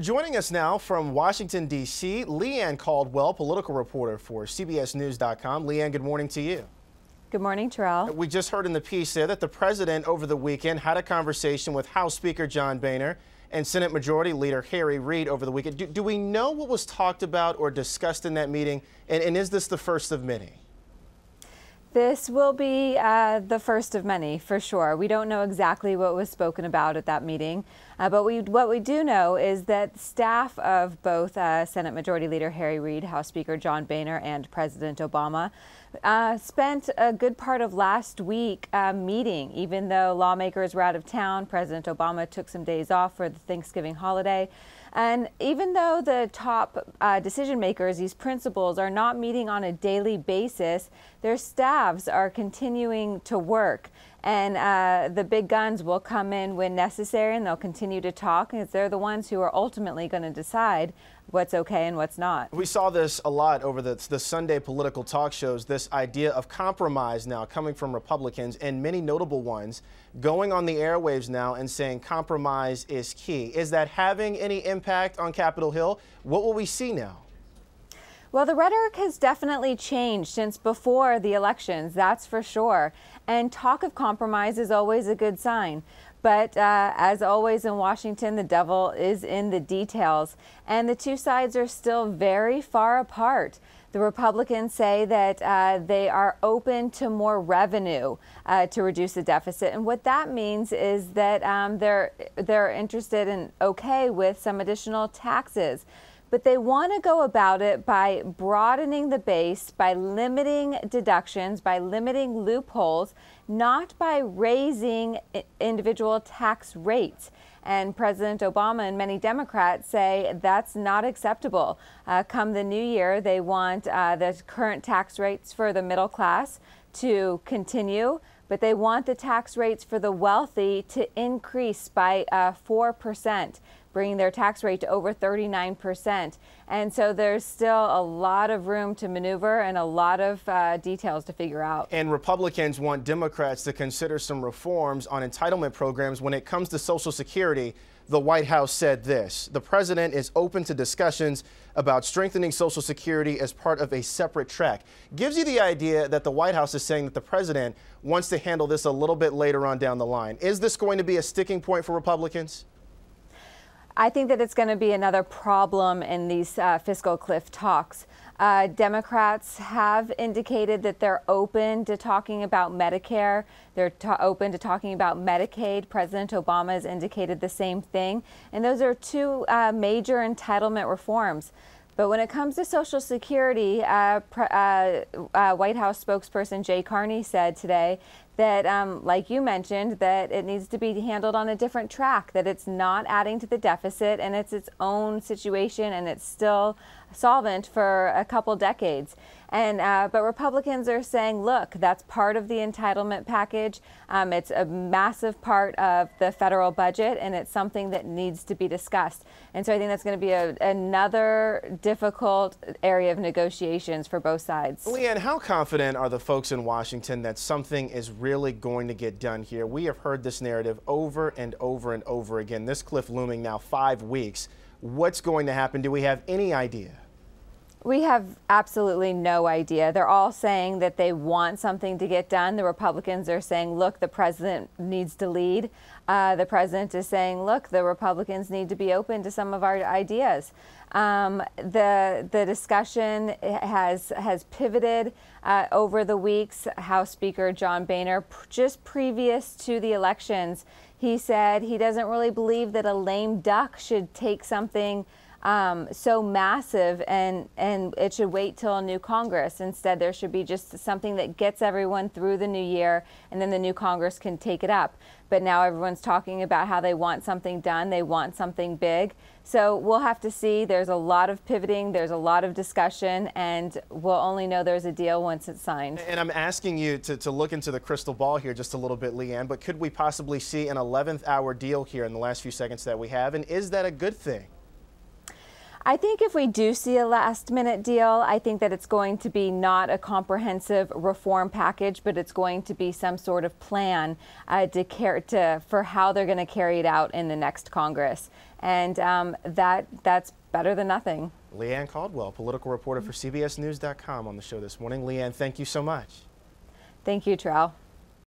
Joining us now from Washington, D.C., Leigh Ann Caldwell, political reporter for CBSNews.com. Leigh Ann, good morning to you. Good morning, Terrell. We just heard in the piece there that the president over the weekend had a conversation with House Speaker John Boehner and Senate Majority Leader Harry Reid over the weekend. Do, do we know what was talked about or discussed in that meeting? And, and is this the first of many? This will be uh, the first of many, for sure. We don't know exactly what was spoken about at that meeting, uh, but we, what we do know is that staff of both uh, Senate Majority Leader Harry Reid, House Speaker John Boehner, and President Obama uh, spent a good part of last week uh, meeting. Even though lawmakers were out of town, President Obama took some days off for the Thanksgiving holiday. And even though the top uh, decision makers, these principals, are not meeting on a daily basis, their staffs are continuing to work. And uh, the big guns will come in when necessary and they'll continue to talk because they're the ones who are ultimately going to decide what's okay and what's not. We saw this a lot over the, the Sunday political talk shows, this idea of compromise now coming from Republicans and many notable ones going on the airwaves now and saying compromise is key. Is that having any impact on Capitol Hill? What will we see now? Well, the rhetoric has definitely changed since before the elections, that's for sure. And talk of compromise is always a good sign. But uh, as always in Washington, the devil is in the details. And the two sides are still very far apart. The Republicans say that uh, they are open to more revenue uh, to reduce the deficit, and what that means is that um, they're they're interested in okay with some additional taxes but they want to go about it by broadening the base, by limiting deductions, by limiting loopholes, not by raising individual tax rates. And President Obama and many Democrats say that's not acceptable. Uh, come the new year, they want uh, the current tax rates for the middle class to continue, but they want the tax rates for the wealthy to increase by uh, 4% bringing their tax rate to over 39%. And so there's still a lot of room to maneuver and a lot of uh, details to figure out. And Republicans want Democrats to consider some reforms on entitlement programs when it comes to Social Security. The White House said this The president is open to discussions about strengthening Social Security as part of a separate track. Gives you the idea that the White House is saying that the president wants to handle this a little bit later on down the line. Is this going to be a sticking point for Republicans? I think that it's going to be another problem in these uh, fiscal cliff talks. Uh, Democrats have indicated that they're open to talking about Medicare. They're open to talking about Medicaid. President Obama has indicated the same thing. And those are two uh, major entitlement reforms. But when it comes to Social Security, uh, uh, uh, White House spokesperson Jay Carney said today that, um, like you mentioned, that it needs to be handled on a different track, that it's not adding to the deficit and it's its own situation and it's still solvent for a couple decades. And uh, but Republicans are saying, look, that's part of the entitlement package. Um, it's a massive part of the federal budget, and it's something that needs to be discussed. And so I think that's going to be a, another difficult area of negotiations for both sides. Leigh Ann, how confident are the folks in Washington that something is really going to get done here? We have heard this narrative over and over and over again. This cliff looming now five weeks. What's going to happen? Do we have any idea? We have absolutely no idea. They're all saying that they want something to get done. The Republicans are saying, look, the president needs to lead. Uh, the president is saying, look, the Republicans need to be open to some of our ideas. Um, the the discussion has has pivoted uh, over the weeks. House Speaker John Boehner, just previous to the elections, he said he doesn't really believe that a lame duck should take something um, so massive and, and it should wait till a new Congress. Instead, there should be just something that gets everyone through the new year and then the new Congress can take it up. But now everyone's talking about how they want something done, they want something big. So we'll have to see. There's a lot of pivoting, there's a lot of discussion, and we'll only know there's a deal once it's signed. And I'm asking you to, to look into the crystal ball here just a little bit, Leigh Ann, but could we possibly see an 11th hour deal here in the last few seconds that we have? And is that a good thing? I think if we do see a last minute deal, I think that it's going to be not a comprehensive reform package, but it's going to be some sort of plan uh, to, care, to for how they're going to carry it out in the next Congress. And um, that that's better than nothing. Leigh Ann Caldwell, political reporter for CBSNews.com on the show this morning. Leigh Ann, thank you so much. Thank you, Terrell.